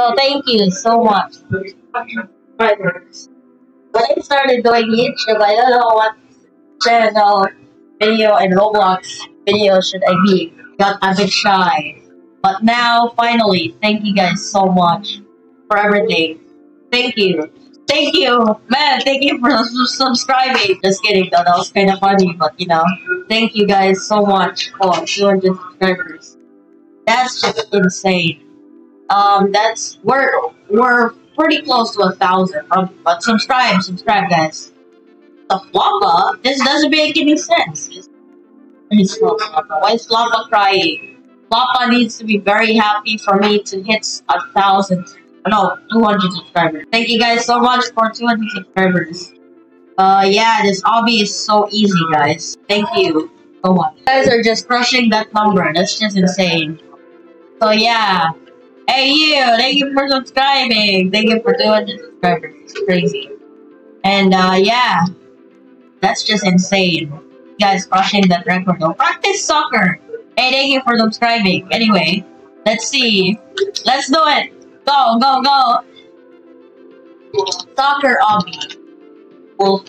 So thank you so much. When I started doing YouTube, I don't know what channel, video, and Roblox video should I be. Got a bit shy. But now, finally, thank you guys so much for everything. Thank you. Thank you, man. Thank you for subscribing. Just kidding, though. That was kind of funny, but you know, thank you guys so much for 200 subscribers. That's just insane. Um, that's we're we're pretty close to a thousand. But subscribe, subscribe, guys. The Floppa? This doesn't make any sense. Why is Floppa crying? Floppa needs to be very happy for me to hit a thousand no, 200 subscribers. Thank you guys so much for 200 subscribers. Uh, yeah, this obby is so easy, guys. Thank you so much. You guys are just crushing that number. That's just insane. So, yeah. Hey, you! Thank you for subscribing! Thank you for 200 subscribers. It's crazy. And, uh, yeah. That's just insane. You guys crushing that record, though. Practice soccer! Hey, thank you for subscribing. Anyway, let's see. Let's do it! Go, go, go. Soccer obby. Well,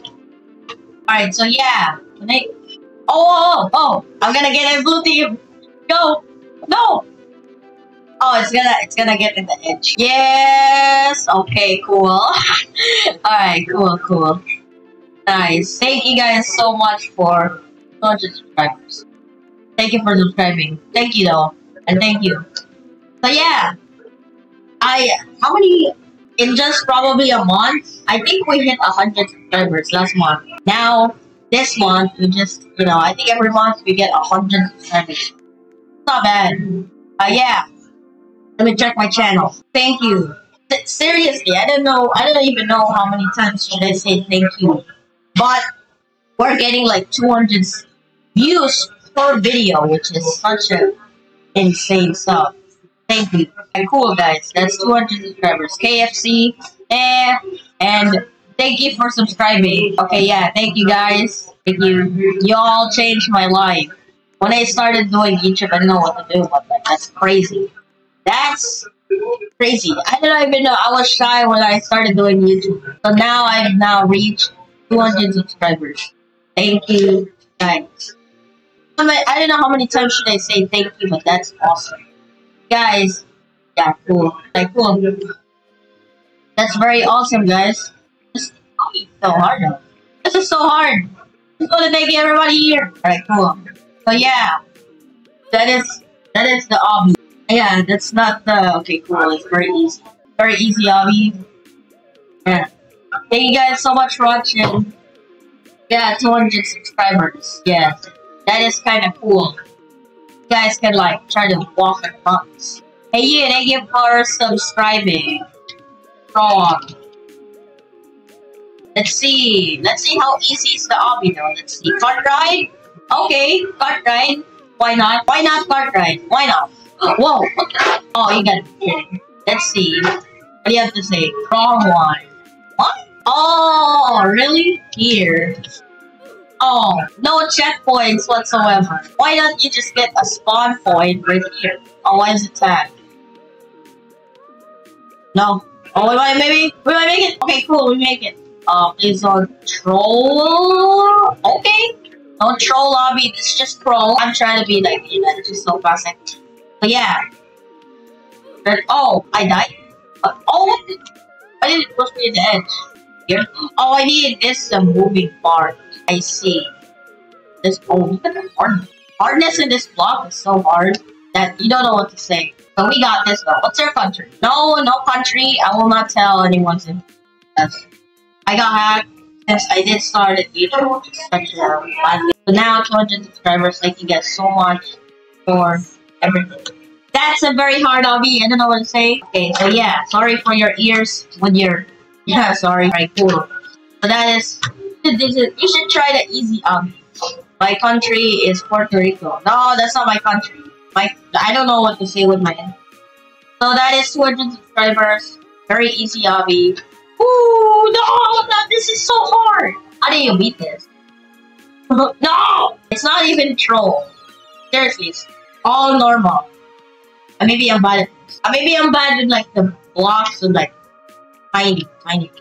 alright, so yeah. Can I... Oh, oh, oh, I'm gonna get a blue team. Go. No. Oh, it's gonna, it's gonna get in the edge. Yes. Okay, cool. Alright, cool, cool. Nice. Thank you guys so much for 200 subscribers. Thank you for subscribing. Thank you though. And thank you. So yeah. I how many in just probably a month? I think we hit a hundred subscribers last month. Now this month we just you know I think every month we get a hundred subscribers. Not bad. Uh, yeah. Let me check my channel. Thank you. Seriously, I don't know. I don't even know how many times should I say thank you. But we're getting like 200 views per video, which is such a insane stuff. Thank you. And cool, guys. That's 200 subscribers. KFC. Eh, and thank you for subscribing. Okay, yeah. Thank you, guys. Thank you. Y'all changed my life. When I started doing YouTube, I didn't know what to do, but that's crazy. That's crazy. I didn't even know. I was shy when I started doing YouTube. So now I've now reached 200 subscribers. Thank you, guys. I, don't know how many times should I say thank you, but that's awesome guys. Yeah, cool. Like, cool. That's very awesome, guys. This is so hard, though. This is so hard. Just want to thank everybody here. Alright, cool. So, yeah. That is, that is the obby. Yeah, that's not the, okay, cool. It's very easy. Very easy obby. Yeah. Thank you guys so much for watching. Yeah, 200 subscribers. Yeah. That is kind of cool guys can like try to walk across. Hey you, thank you for subscribing. Wrong. Let's see. Let's see how easy is the obby though. Let's see. Cart ride? Okay, cart ride. Why not? Why not cart ride? Why not? Whoa! Oh, you gotta be kidding. Let's see. What do you have to say? Wrong one. What? Oh, really? Here. Oh, no checkpoints whatsoever. Why don't you just get a spawn point right here? Oh, why is it tagged? No. Oh, we might maybe we might make it. Okay, cool, we make it. Um, is on troll. Okay. No troll lobby. It's just troll. I'm trying to be like you know, just so classic. Yeah. oh, I died. Uh, oh, I didn't push me to the edge. Here. Oh, I need this uh, moving part. I see. This oh look at the hard hardness in this block is so hard that you don't know what to say. So we got this though. What's your country? No, no country. I will not tell anyone's in. Yes. I got hacked since I did start at YouTube. Such a now 200 subscribers. Thank you guys so much for everything. That's a very hard obby. I don't know what to say. Okay, so yeah, sorry for your ears when you're. Yeah, sorry. Alright, cool. So that is This is you should try the easy um. My country is Puerto Rico. No, that's not my country. My I don't know what to say with my. So that is 200 subscribers. Very easy obby. Ooh, no, no, this is so hard. How do you beat this? no, it's not even troll. Seriously, it's all normal. Maybe I'm bad. At, maybe I'm bad with like the blocks and like tiny, tiny.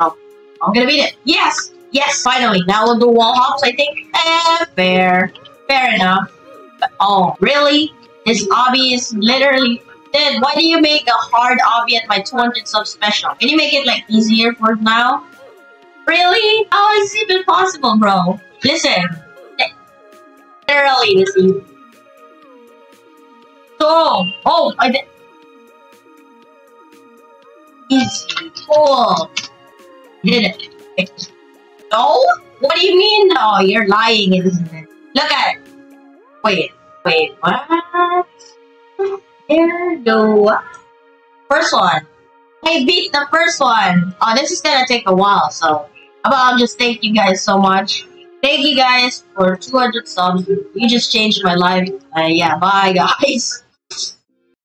Oh, I'm gonna beat it. Yes, yes, finally. Now we'll do wall hops. I think. Eh, fair, fair enough. But, oh, really? This obby is literally. Then why do you make a hard obby at my 200 sub special? Can you make it like easier for now? Really? How is it even possible, bro? Listen. Literally, this is. So, oh, I did. He's cool. Did it? No? What do you mean? No, you're lying, isn't it? Look at it. Wait, wait, what? There go. First one. I beat the first one. Oh, this is gonna take a while, so about I'll just thank you guys so much. Thank you guys for 200 subs. You just changed my life. Uh, yeah, bye guys.